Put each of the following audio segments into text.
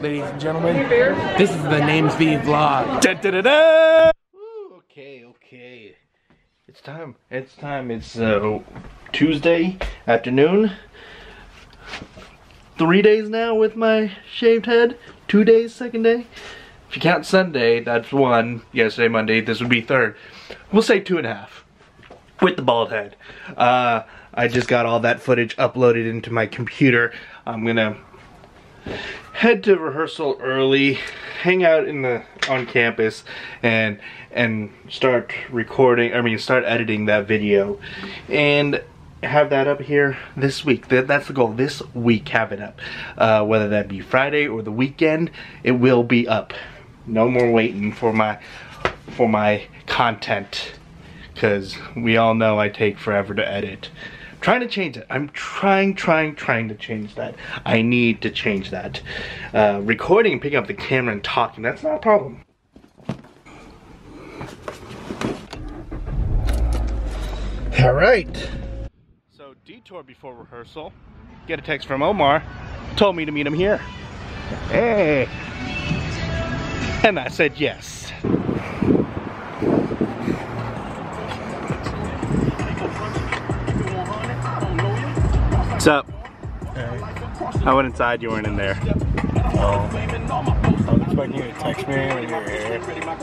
ladies and gentlemen. This is the Names B vlog. Da, da, da, da. Okay, okay. It's time. It's time. It's uh, Tuesday afternoon. Three days now with my shaved head. Two days, second day. If you count Sunday, that's one. Yesterday, Monday, this would be third. We'll say two and a half. With the bald head. Uh, I just got all that footage uploaded into my computer. I'm gonna head to rehearsal early, hang out in the on campus, and and start recording. I mean, start editing that video, and have that up here this week. That, that's the goal. This week, have it up. Uh, whether that be Friday or the weekend, it will be up. No more waiting for my for my content because we all know I take forever to edit. Trying to change it. I'm trying, trying, trying to change that. I need to change that. Uh, recording and picking up the camera and talking, that's not a problem. All right. So detour before rehearsal. Get a text from Omar. Told me to meet him here. Hey. And I said yes. What's up? I went inside, you weren't in there. Oh. I was expecting you to text me when you were here.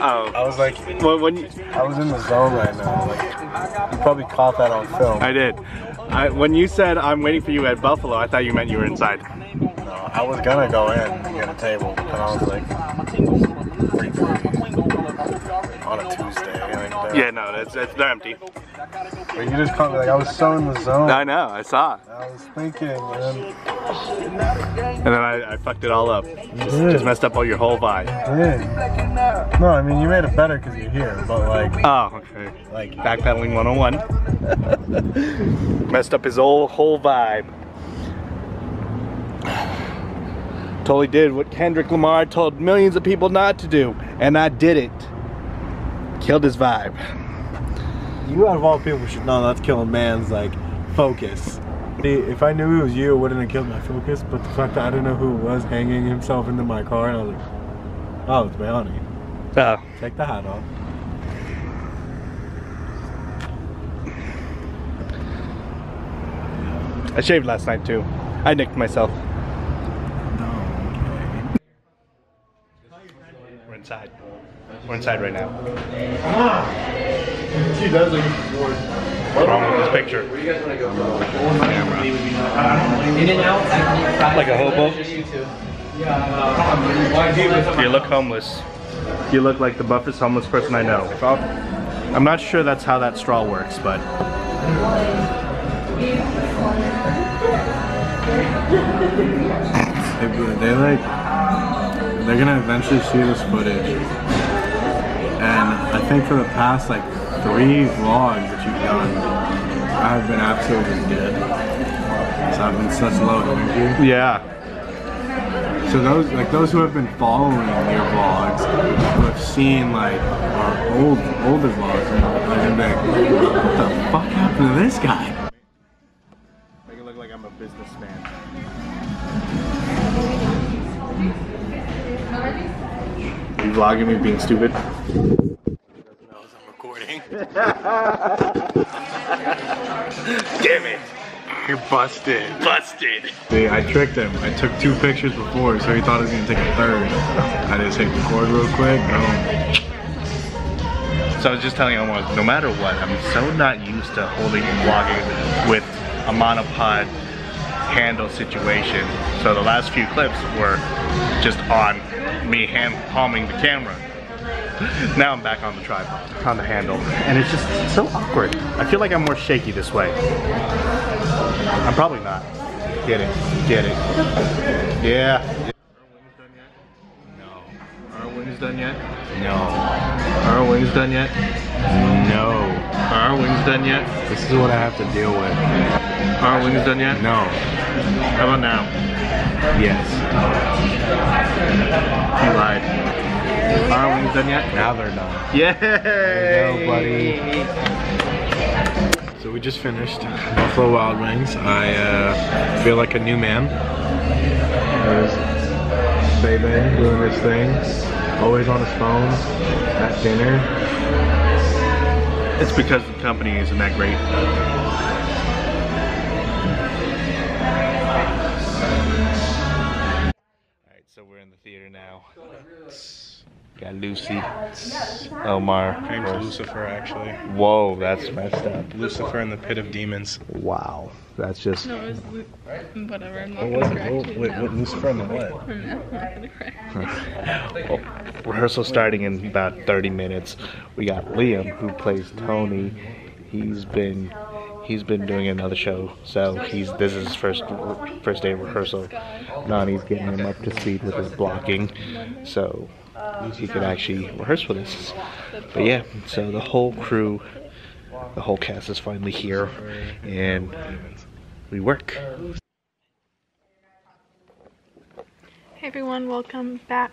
Oh. I was like, When, when you, I was in the zone right now. Like, you probably caught that on film. I did. I, when you said I'm waiting for you at Buffalo, I thought you meant you were inside. No, I was gonna go in and get a table, and I was like. On a Tuesday. Yeah, no, it's, it's they're empty. But you just caught me, like, I was so in the zone. I know, I saw. I was thinking, man. And then I, I fucked it all up. Just, just messed up all your whole vibe. Yeah. No, I mean, you made it better because you're here, but like, Oh, okay. like, Backpedaling 101. Messed up his whole whole vibe. Totally did what Kendrick Lamar told millions of people not to do, and I did it. Killed his vibe. you out of all people should know that's killing man's like focus. See, if I knew it was you, it wouldn't have killed my focus. But the fact that I didn't know who it was hanging himself into my car, and I was like, "Oh, it's Bayani. Oh, Take the hat off." I shaved last night too. I nicked myself. We're inside. We're inside right now. She does like bored. What's wrong with this picture? Where do you guys want to go? Camera. In and out. Like a hobo? Uh, um, you look homeless. You look like the buffest homeless person I know. I'm not sure that's how that straw works, but They, they like, they're gonna eventually see this footage, and I think for the past like three vlogs that you've done, I've been absolutely dead. So I've been such low energy. yeah. So those like those who have been following your vlogs, who have seen like our old older vlogs, and gonna like, what the fuck happened to this guy? Make it look like I'm a businessman. You vlogging me being stupid? recording. Damn it! You're busted. Busted! See, I tricked him. I took two pictures before, so he thought I was gonna take a third. I just hit record real quick. Boom. So I was just telling Omar, no matter what, I'm so not used to holding and vlogging with a monopod handle situation. So the last few clips were just on me hand palming the camera. Now I'm back on the tripod, on the handle, and it's just so awkward. I feel like I'm more shaky this way. I'm probably not. Get it, get it. Yeah. No. Are our wings done yet? No. Are our wings done yet? No. Are our wings done yet? This is what I have to deal with. Are our wings done yet? No. How about now? Yes. You lied. Are our wings done yet? Now they're done. Yay! There buddy. So we just finished Buffalo Wild Wings. I uh, feel like a new man. There's day doing his thing. Always on his phone, at dinner. It's because the company isn't that great. Alright, so we're in the theater now. Got Lucy, Omar. Name's Lucifer, actually. Whoa, that's messed up. Lucifer in the pit of demons. Wow, that's just. No, it was Lu- whatever. I'm not What, gonna what, correct what, you. what, now. what Lucifer in what? I'm not gonna correct you. Rehearsal starting in about 30 minutes. We got Liam who plays Tony. He's been he's been doing another show, so he's this is his first first day of rehearsal. Nani's getting him up to speed with his blocking, so he could actually rehearse with us. But yeah, so the whole crew, the whole cast is finally here, and we work. Hey everyone, welcome back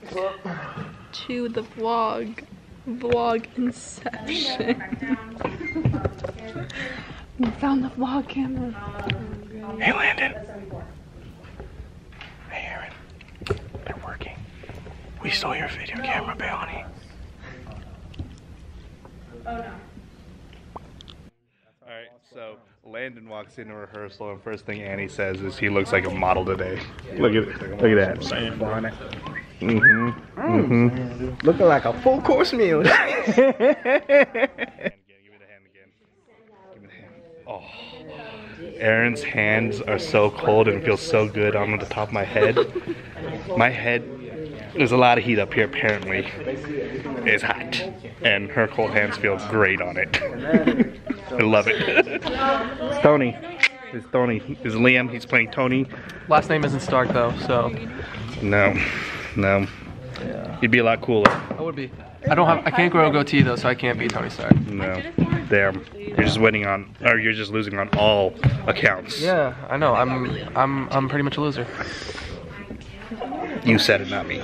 to the vlog. Vlog Inception. we found the vlog camera. Hey Landon. Hey Aaron. They're working. We stole your video camera, Bailey. Oh no. Alright, so Landon walks into rehearsal and first thing Annie says is he looks like a model today. Look at look at that. Mm-hmm. Mm-hmm. Looking like a full course meal. Give me the hand again. Give me the hand. Oh. Aaron's hands are so cold and feel so good on the top of my head. My head, there's a lot of heat up here apparently. It's hot. And her cold hands feel great on it. I love it. it's Tony. It's Tony. It's Liam. He's playing Tony. Last name isn't Stark though, so No. No. you'd be a lot cooler. I would be. I don't have. I can't grow a goatee though, so I can't be Tony Stark. No. Damn. You're just winning on, or you're just losing on all accounts. Yeah, I know. I'm. I'm. I'm pretty much a loser. You said it, not me.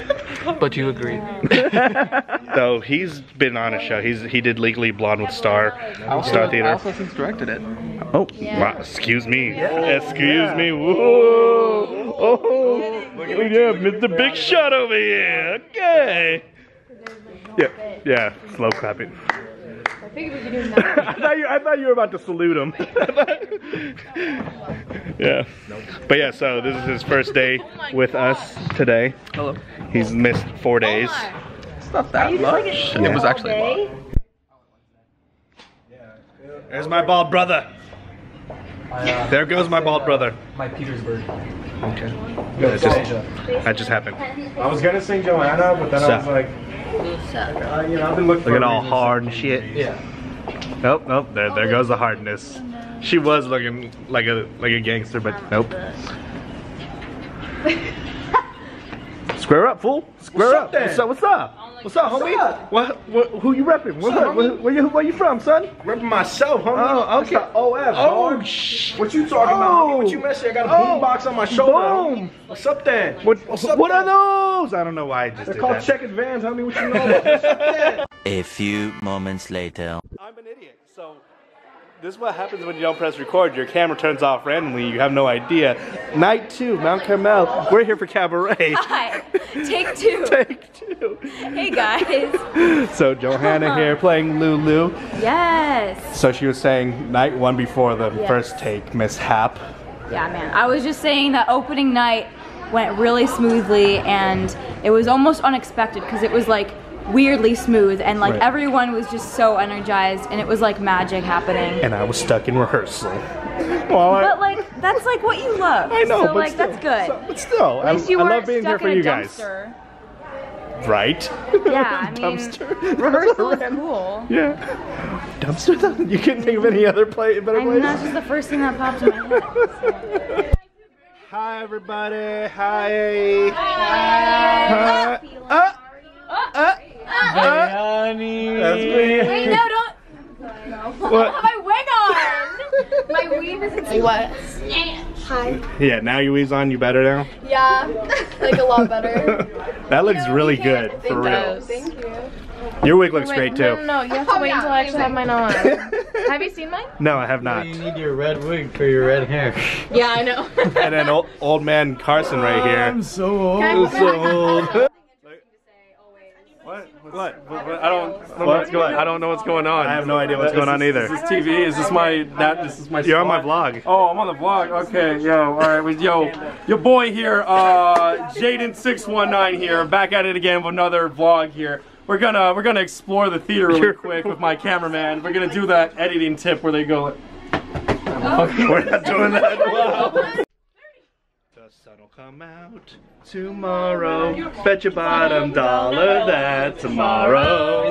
But you agreed. So he's been on a show. He's he did Legally Blonde with Star, Star I Theater. also since directed it. Oh, wow, excuse me. Yeah. Excuse me. Whoa. Oh, yeah, Mr. Big Shot over here. Okay. Yeah, yeah. Slow clapping. I thought you. I thought you were about to salute him. yeah. But yeah, so this is his first day with us today. Hello. He's missed four days. It's not that much. It was actually a lot. There's my bald brother. There goes my bald brother. My Petersburg. Okay. That just, that just happened. I was gonna sing Joanna, but then I was So- uh, you know, I've been looking for Looking a all hard and shit. Yeah. Nope, nope. There, there goes the hardness. She was looking like a like a gangster, but nope. Square up, fool. Square up. What's up? What's up? What's up, homie? What, what? Who you repping? What, up, where, where you where you from, son? Repping myself, homie. Oh, okay. That's the OF, Oh, shh. What you talking about, homie? What you Oh. missing? I got a Oh. boom box on my shoulder. Boom. homie. What's up, then? What, What's up, what then? are those? I don't know why I just They're did called that. checkered vans, homie. What you know about? What's up, then? A few moments later. I'm an idiot. So this is what happens when you don't press record. Your camera turns off randomly. You have no idea. Night two, Mount Carmel. We're here for cabaret. Hi. Take two. Take two. Hey guys. So Johanna here playing Lulu. Yes. So she was saying night one before the Yes. first take mishap. Yeah, man. I was just saying that opening night went really smoothly and it was almost unexpected because it was like weirdly smooth and like Right. everyone was just so energized and it was like magic happening. And I was stuck in rehearsal. Well, I, But like that's like what you love. I know, So but like still, that's good. so- but still, At least I, you I weren't love being here stuck for in a you guys. Right? Yeah, I mean Dumpster. rehearsal is cool. Yeah. Dumpster. though? You couldn't think of any other play, better I mean place. that's just the first thing that popped in my head. Hi everybody. Hi. Hi. Uh, uh, uh, That's me. Wait, no, don't What? have my wig on. My weave is What? Hi. Yeah, now your weave's on. You better now. Yeah, like a lot better. That looks really good for real. does. Thank you. Your wig looks Wait, great no, too. no, no, you have to wait until I actually have mine on. have you seen mine? No, I have not. You need your red wig for your red hair. Yeah, I know. And then old, old man Carson right here. I'm so old. I put So old. What? What? What? what- I don't. Know what's going. I don't know what's going on. I have no idea what's Is going on either. this- Is this TV? Is this my that? This is my. You're on my vlog. Oh, I'm on the vlog. Okay, yo, all right, with yo, your boy here, uh, Jaden619 here, back at it again with another vlog here. We're gonna we're gonna explore the theater really quick with my cameraman. We're gonna do that editing tip where they go. like- We're not doing that. The sun will come out tomorrow. Bet your bottom dollar that tomorrow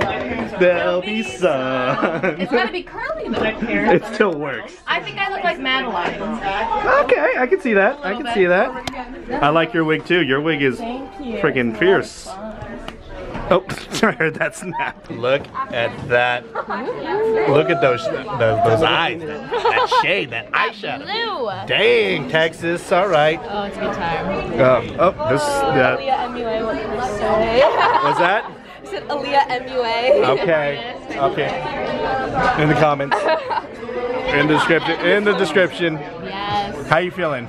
there'll be sun. It's gotta be curly though. It still works. I think I look like Madeline. Okay, I can see that. I can see that. I like your wig too. Your wig is freaking fierce. Oh, I heard that snap. Look at that. Look at those those, those eyes. That, that shade, that eyeshadow. Blue. Dang, Texas. All right. Oh, it's a good time. Oh, oh this. Oh, MUA, what did you say? was that? I said Aaliyah MUA. Okay. Okay. In the comments. In the description. In the description. Yes. How you feeling?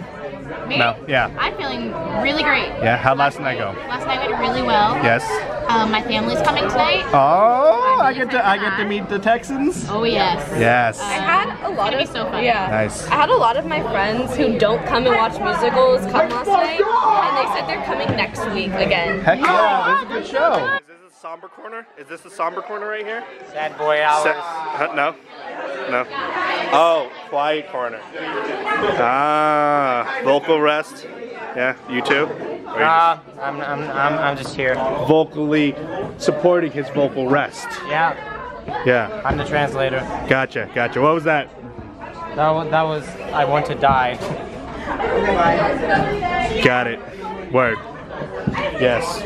Me? No. Yeah. I'm feeling really great. Yeah. How'd last night go? Last night went really well. Yes. Um, my family's coming tonight. Oh, I get to I get to meet the Texans. Oh yes. Yes. I had a lot of so fun. yeah. Nice. I had a lot of my friends who don't come and watch musicals come last night, and they said they're coming next week again. Heck yeah, this is a good show. Is this a somber corner? Is this the somber corner right here? Sad boy hours. Sa- uh, no. No. Oh, quiet corner. Ah, vocal rest. Yeah, you too? Or you Uh, I'm, I'm, I'm, I'm just here. vocally supporting his vocal rest. Yeah, Yeah, I'm the translator. gotcha, gotcha. What was that? That was, that was I want to die. Got it. Word. Yes.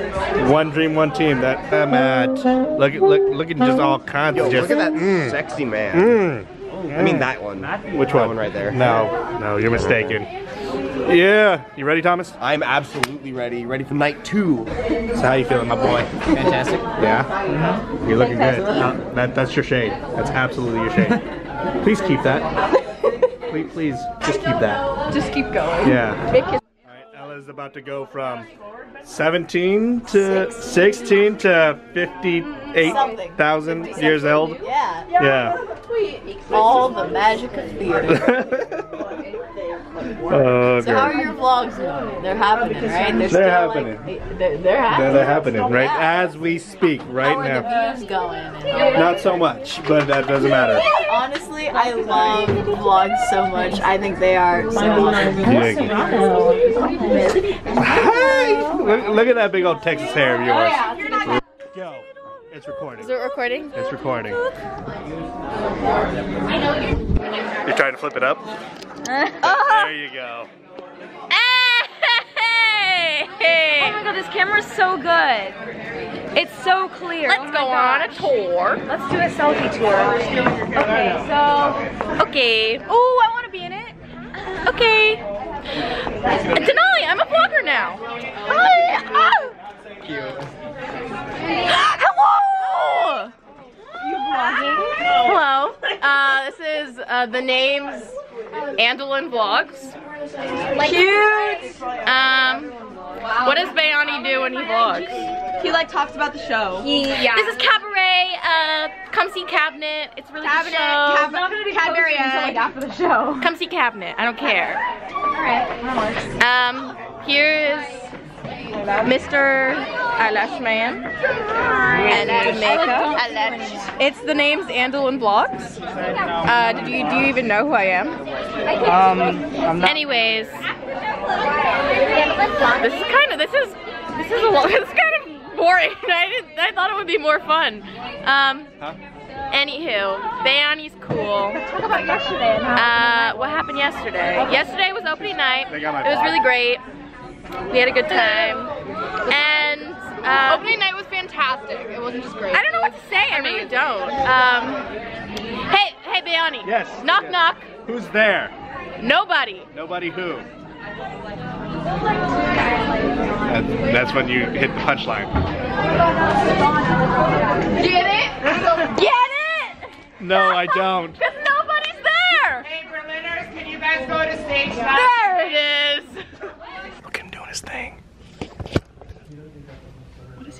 One dream, one team. That I'm at. Look at look look at just all kinds of just. Look at that Mm. sexy man. Mm. I mean that one. Which That one? one right there. No, no, you're mistaken. Yeah. You ready, Thomas? I'm absolutely ready. Ready for night two. So how you feeling, my boy? Fantastic. Yeah. You're looking good. Uh, that that's your shade. That's absolutely your shade. Please keep that. Please, please, just keep that. Just keep going. Yeah. Make it Alright, Ella's about to go from 17 to 16 to 58,000 years old. Yeah. Yeah. All the magic of theater. Oh, So how are your vlogs going? They're happening, right? They're still, happening. Like, they're, they're They're, happening. they're happening right as we speak, right How are now. the views going? Not so much, but that doesn't matter. Honestly, I love vlogs so much. I think they are so awesome. Hi! Look, look at that big old Texas hair of yours. Oh, Go. It's recording. Is it recording? It's recording. You're trying to flip it up? There you go. Hey! Oh my god, this camera's so good. It's so clear. Let's Oh my go on a tour. Let's do a selfie tour. Okay, so. Okay. Oh, I want to be in it. Okay. Denali, I'm a vlogger now. Hi. Ah. Hello. Hello. Uh, this is uh, the name's Andalin Vlogs. Cute. Um, what does Bayani do when he vlogs? He like talks about the show. He, yeah. This is Cabaret. Uh, come see Cabinet. It's a really good show. Cab- not gonna be Cabaret. posted until like after the show. Come see Cabinet. I don't care. Um, here's Mr. Eyelash Man and Jamaica. Eyelash. It's the name's Andalin Vlogs. Uh, do you do you even know who I am? Um, I'm not. Anyways, this is kind of this is this is a lot. This is kind of boring. I didn't. I thought it would be more fun. Um. Anywho, Bayani's cool. Talk about yesterday. Uh, what happened yesterday? Yesterday was opening night. They got my It was really great. We had a good time. And um, opening night was fantastic. It wasn't just great. I don't know what to say. I really don't. Um, hey, hey, Bayani. Yes. Knock, yes. knock. Who's there? Nobody. Nobody who? That- that's when you hit the punchline. Get it? Get it? No, I don't. Because nobody's there. Hey, Berliners, can you guys go to stage There it is. Look at him doing his thing.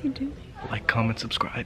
He doing? Like, comment, subscribe.